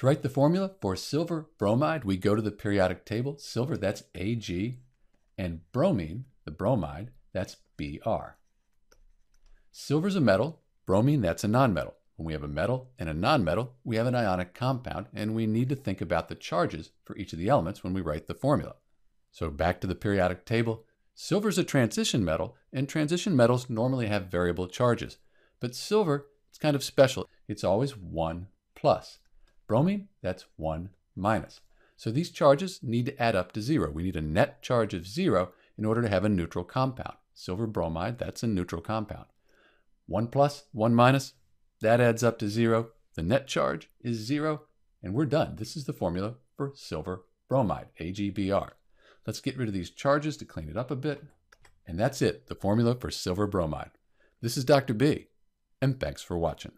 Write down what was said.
To write the formula for silver bromide, we go to the periodic table. Silver, that's Ag, and bromine, the bromide, that's Br. Silver's a metal, bromine, that's a nonmetal. When we have a metal and a nonmetal, we have an ionic compound, and we need to think about the charges for each of the elements when we write the formula. So back to the periodic table. Silver is a transition metal, and transition metals normally have variable charges. But silver, it's kind of special. It's always 1 plus. Bromine, that's 1 minus. So these charges need to add up to zero. We need a net charge of zero in order to have a neutral compound. Silver bromide, that's a neutral compound. 1 plus, 1 minus, that adds up to zero. The net charge is zero, and we're done. This is the formula for silver bromide, AgBr. Let's get rid of these charges to clean it up a bit. And that's it, the formula for silver bromide. This is Dr. B, and thanks for watching.